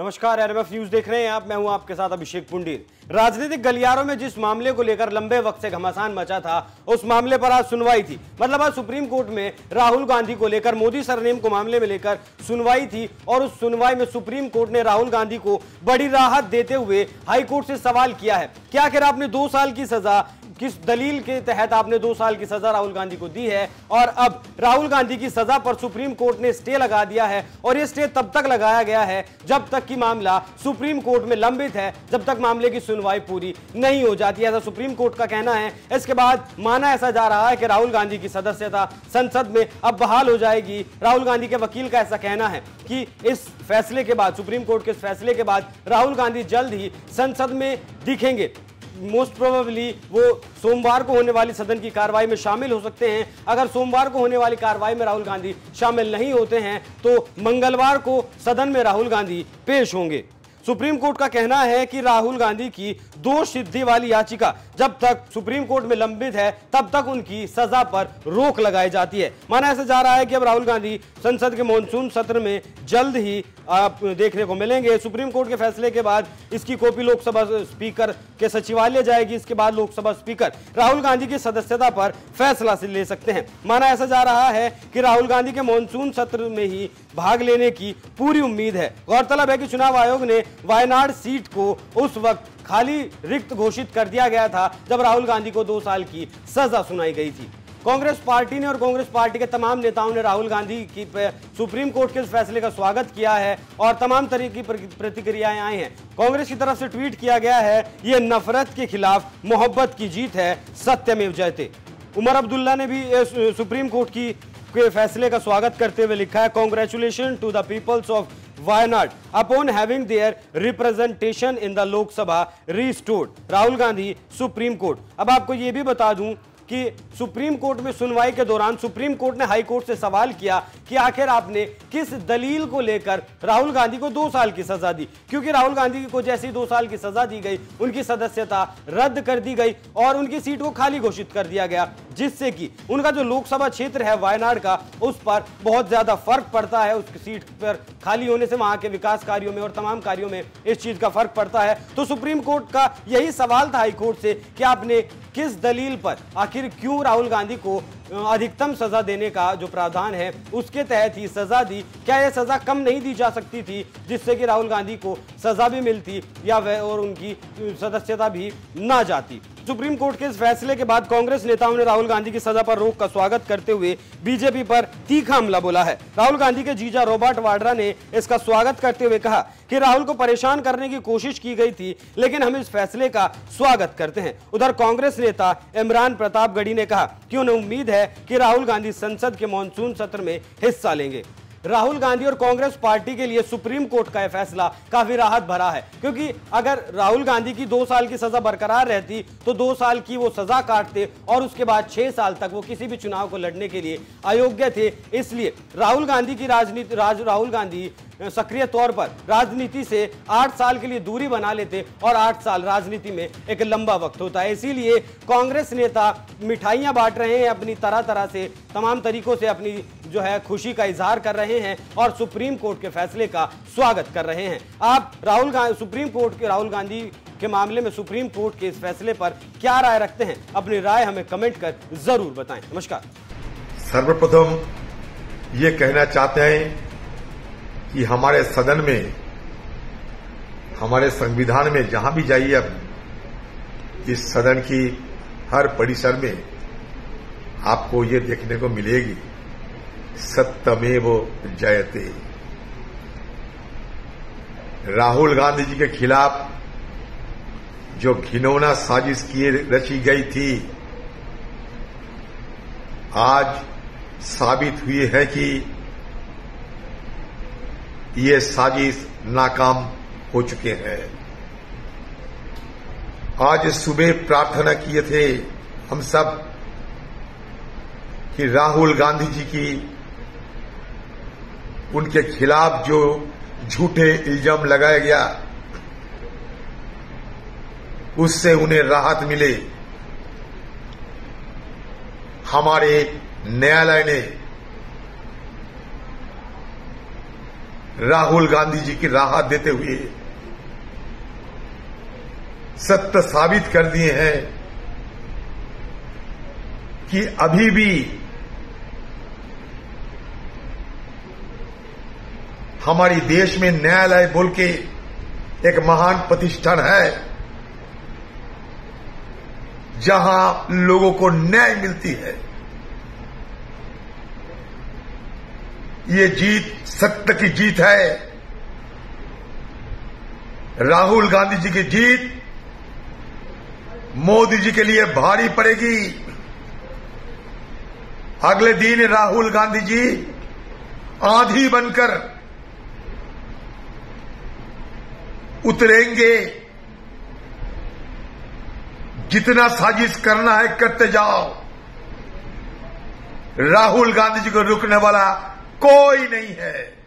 नमस्कार RMF news देख रहे हैं आप। मैं हूँ आपके साथ अभिषेक पुंडीर राजनीतिक गलियारों में जिस मामले को लेकर लंबे वक्त से घमासान मचा था, उस मामले पर आज सुनवाई थी। मतलब आज सुप्रीम कोर्ट में राहुल गांधी को लेकर, मोदी सरनेम को मामले में लेकर सुनवाई थी और उस सुनवाई में सुप्रीम कोर्ट ने राहुल गांधी को बड़ी राहत देते हुए हाईकोर्ट से सवाल किया है। क्या आखिर आपने दो साल की सजा किस दलील के तहत आपने दो साल की सजा राहुल गांधी को दी है? और अब राहुल गांधी की सजा पर सुप्रीम कोर्ट ने स्टे लगा दिया है और ये स्टे तब तक लगाया गया है जब तक कि मामला सुप्रीम कोर्ट में लंबित है, जब तक मामले की सुनवाई पूरी नहीं हो जाती। ऐसा सुप्रीम कोर्ट का कहना है। इसके बाद माना ऐसा जा रहा है कि राहुल गांधी की सदस्यता संसद में अब बहाल हो जाएगी। राहुल गांधी के वकील का ऐसा कहना है कि इस फैसले के बाद, सुप्रीम कोर्ट के इस फैसले के बाद राहुल गांधी जल्द ही संसद में दिखेंगे। मोस्ट प्रोबेबली वो सोमवार को होने वाली सदन की कार्रवाई में शामिल हो सकते हैं। अगर सोमवार को होने वाली कार्रवाई में राहुल गांधी शामिल नहीं होते हैं तो मंगलवार को सदन में राहुल गांधी पेश होंगे। सुप्रीम कोर्ट का कहना है कि राहुल गांधी की दो सिद्धि वाली याचिका जब तक सुप्रीम कोर्ट में लंबित है, तब तक उनकी सजा पर रोक लगाई जाती है। माना ऐसा जा रहा है कि अब राहुल गांधी संसद के मानसून सत्र में जल्द ही आप देखने को मिलेंगे। सुप्रीम कोर्ट के फैसले के बाद इसकी कॉपी लोकसभा स्पीकर के सचिवालय जाएगी, इसके बाद लोकसभा स्पीकर राहुल गांधी की सदस्यता पर फैसला से ले सकते हैं। माना ऐसा जा रहा है कि राहुल गांधी के मानसून सत्र में ही भाग लेने की पूरी उम्मीद है। गौरतलब है कि चुनाव आयोग ने वायनाड सीट को उस वक्त खाली रिक्त घोषित कर दिया गया था, जब राहुल गांधी को दो साल की सजा सुनाई गई थी। कांग्रेस पार्टी ने और कांग्रेस पार्टी के तमाम नेताओं ने राहुल गांधी की सुप्रीम कोर्ट के इस फैसले का स्वागत किया है और तमाम तरीके की प्रतिक्रियाएँ आई हैं। कांग्रेस की तरफ़ से ट्वीट किया गया है, ये नफरत के खिलाफ मोहब्बत की जीत है, सत्य में जयते उमर अब्दुल्ला ने भी सुप्रीम कोर्ट की के फैसले का स्वागत करते हुए लिखा है congratulation to the peoples of Wayanad upon having their representation in the Lok Sabha restored Rahul Gandhi supreme court अब आपको यह भी बता दूँ कि सुप्रीम कोर्ट में सुनवाई के दौरान सुप्रीम कोर्ट ने हाई कोर्ट से सवाल किया कि आखिर आपने किस दलील को लेकर राहुल गांधी को दो साल की सजा दी? क्योंकि राहुल गांधी को जैसी दो साल की सजा दी गई, उनकी सदस्यता रद्द कर दी गई और उनकी सीट को खाली घोषित कर दिया गया। जिससे कि उनका जो लोकसभा क्षेत्र है वायनाड का, उस पर बहुत ज़्यादा फ़र्क पड़ता है। उस सीट पर खाली होने से वहाँ के विकास कार्यों में और तमाम कार्यों में इस चीज़ का फ़र्क पड़ता है। तो सुप्रीम कोर्ट का यही सवाल था हाईकोर्ट से कि आपने किस दलील पर आखिर क्यों राहुल गांधी को अधिकतम सजा देने का जो प्रावधान है, उसके तहत ही सजा दी। क्या यह सजा कम नहीं दी जा सकती थी, जिससे कि राहुल गांधी को सजा भी मिलती या वह और उनकी सदस्यता भी ना जाती? सुप्रीम कोर्ट के इस फैसले के बाद कांग्रेस नेताओं ने राहुल गांधी की सजा पर रोक का स्वागत करते हुए बीजेपी पर तीखा हमला बोला है। राहुल गांधी के जीजा रॉबर्ट वाड्रा ने इसका स्वागत करते हुए कहा कि राहुल को परेशान करने की कोशिश की गई थी, लेकिन हम इस फैसले का स्वागत करते हैं। उधर कांग्रेस नेता इमरान प्रतापगढ़ी ने कहा कि उन्हें उम्मीद है कि राहुल गांधी संसद के मानसून सत्र में हिस्सा लेंगे। राहुल गांधी और कांग्रेस पार्टी के लिए सुप्रीम कोर्ट का यह फैसला काफ़ी राहत भरा है। क्योंकि अगर राहुल गांधी की दो साल की सजा बरकरार रहती तो दो साल की वो सजा काटते और उसके बाद छह साल तक वो किसी भी चुनाव को लड़ने के लिए अयोग्य थे। इसलिए राहुल गांधी की राजनीति राज, राहुल गांधी सक्रिय तौर पर राजनीति से आठ साल के लिए दूरी बना लेते और आठ साल राजनीति में एक लंबा वक्त होता है। इसीलिए कांग्रेस नेता मिठाइयाँ बांट रहे हैं अपनी तरह तरह से तमाम तरीकों से अपनी जो है खुशी का इजहार कर रहे हैं और सुप्रीम कोर्ट के फैसले का स्वागत कर रहे हैं। आप राहुल गांधी सुप्रीम कोर्ट के, राहुल गांधी के मामले में सुप्रीम कोर्ट के इस फैसले पर क्या राय रखते हैं? अपनी राय हमें कमेंट कर ज़रूर बताएँ। नमस्कार। सर्वप्रथम ये कहना चाहते हैं कि हमारे सदन में, हमारे संविधान में जहाँ भी जाइए अब इस सदन की हर परिसर में आपको ये देखने को मिलेगी। सत्यमेव जयते। राहुल गांधी जी के खिलाफ जो घिनौना साजिश किए रची गई थी, आज साबित हुई है कि ये साजिश नाकाम हो चुके हैं। आज सुबह प्रार्थना किए थे हम सब कि राहुल गांधी जी की उनके खिलाफ जो झूठे इल्ज़ाम लगाया गया, उससे उन्हें राहत मिले। हमारे न्यायालय ने राहुल गांधी जी की राहत देते हुए सत्य साबित कर दिए हैं कि अभी भी हमारी देश में न्यायालय बोल के एक महान प्रतिष्ठान है, जहाँ लोगों को न्याय मिलती है। ये जीत सत्य की जीत है। राहुल गांधी जी की जीत मोदी जी के लिए भारी पड़ेगी। अगले दिन राहुल गांधी जी आंधी बनकर उतरेंगे। जितना साजिश करना है, करते जाओ। राहुल गांधी जी को रुकने वाला कोई नहीं है।